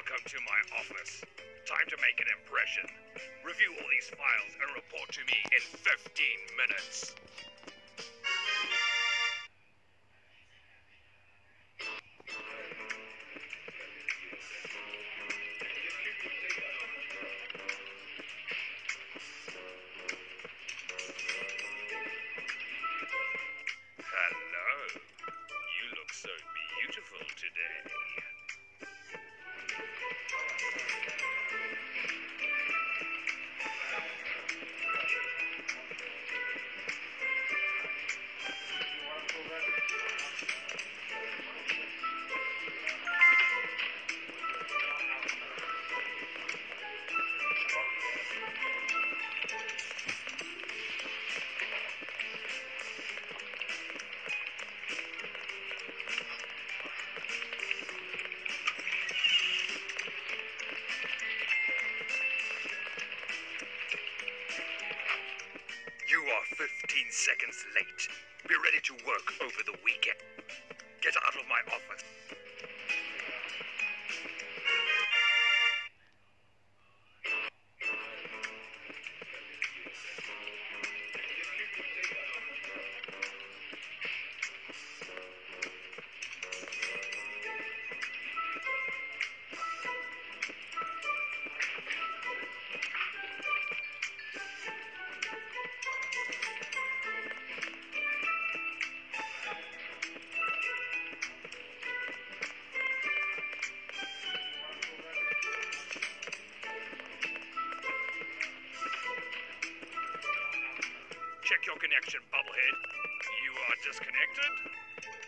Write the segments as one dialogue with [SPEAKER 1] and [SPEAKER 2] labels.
[SPEAKER 1] to my office. Time to make an impression. Review all these files and report to me in 15 minutes. 15 seconds late. Be ready to work over the weekend. Get out of my office. Are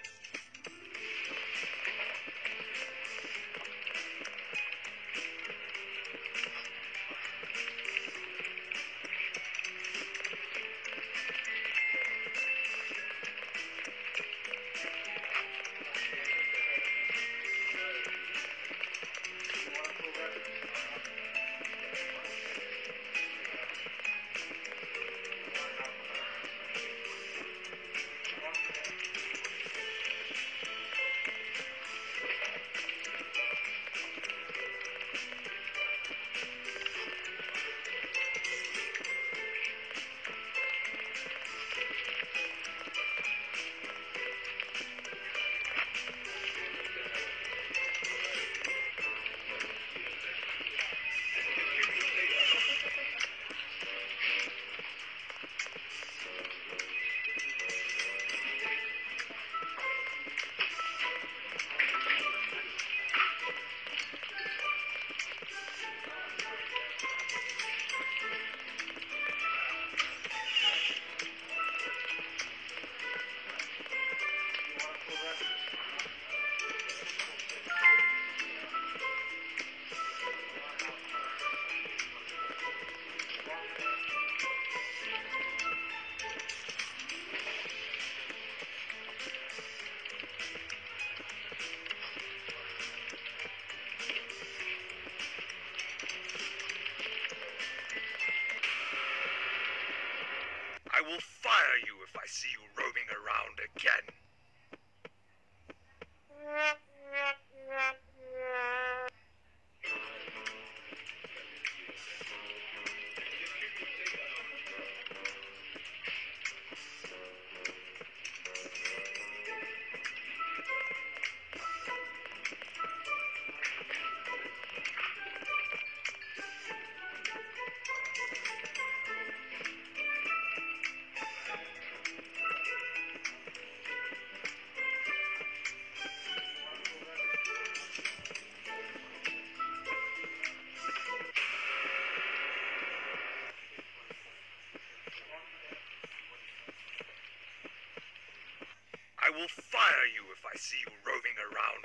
[SPEAKER 1] will fire you if I see you roaming around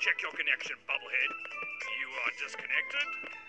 [SPEAKER 1] Check your connection, bubblehead. You are disconnected.